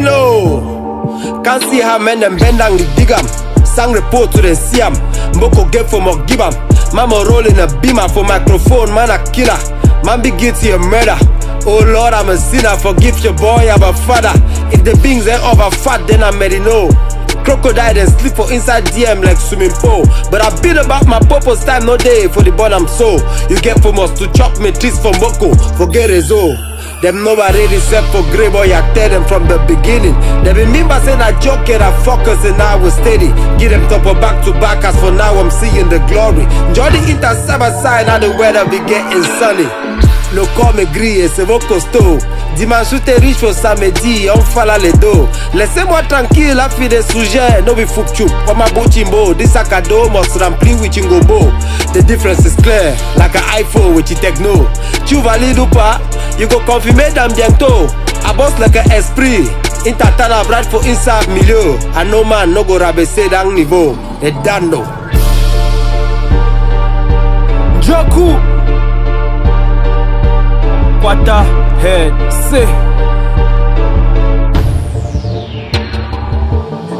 know. Can't see how men them bend the dig 'em. Sang report to the see 'em. Mboko get for more give 'em. Mama rolling a beamer for microphone, man a killer. Man be guilty of murder. Oh Lord, I'm a sinner. Forgive your boy, I'm a father. If the beings ain't over fat, then I'm ready know. Crocodile then sleep for inside DM like swimming pool. But I been about my purpose time no day for the born I'm so. You get for us to chop me trees from Boko. Forget it all. Them nobody except for grey boy, I tell them from the beginning. They remember saying I joke it, I focus and I was steady. Give them top of back to back, as for now I'm seeing the glory. Enjoy the inter side, now the weather be getting sunny. Le corps me grille, c'est vos costauds. Dimanche où riche au samedi, on fala les dos. Laissez-moi tranquille, la fille des sujets, no be fook chup. On my chimbo, this sac à dos must rempli with chingobo. The difference is clear, like an iPhone with techno. Tu valides ou pas, you go confirmer dans bientôt. I boss like an esprit. Intatana bright for inside milieu. I know man no go rabaisser dans niveau. Et dando. Joku Quata head say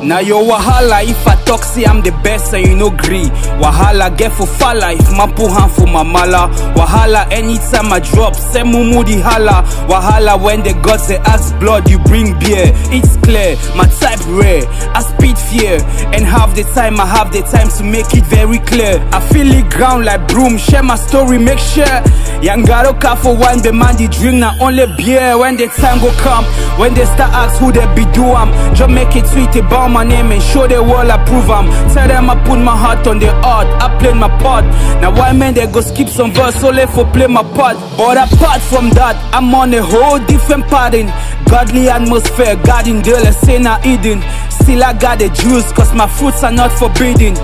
Now yo wahala if I talk say I'm the best and you no gree. Wahala get for falla if put hand for my mala. Wahala anytime I drop say mumu di hala. Wahala when the gods they ask blood you bring beer. It's clear my type rare. I speed fear and half the time I have the time to make it very clear. I feel it ground like broom share my story make sure. Yangaro car for wine the man the drink na only beer. When the time go come when they start ask who they be do am. Just make it sweet about my name and show the world I prove I'm. Tell them I put my heart on the art I play my part. Now why men they go skip some verse only for play my part? But apart from that I'm on a whole different pattern godly atmosphere guarding the let's say na Eden still I got the juice cause my fruits are not forbidden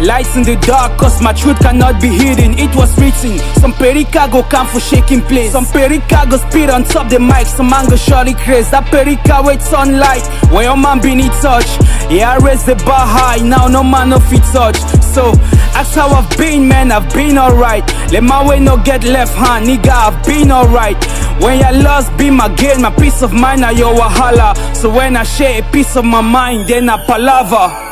Lights in the dark, cause my truth cannot be hidden. It was written. Some perica go come for shaking place. Some perica go speed on top the mic. Some go shorty craze. That perica sunlight. Where your man be need touch. Yeah, I raise the bar high. Now no man no fit touch. So that's how I've been, man. I've been alright. Let my way no get left hand, nigga. I've been alright. When you lost, be my gain, my peace of mind, now your wahala. So when I share a piece of my mind, then I palava.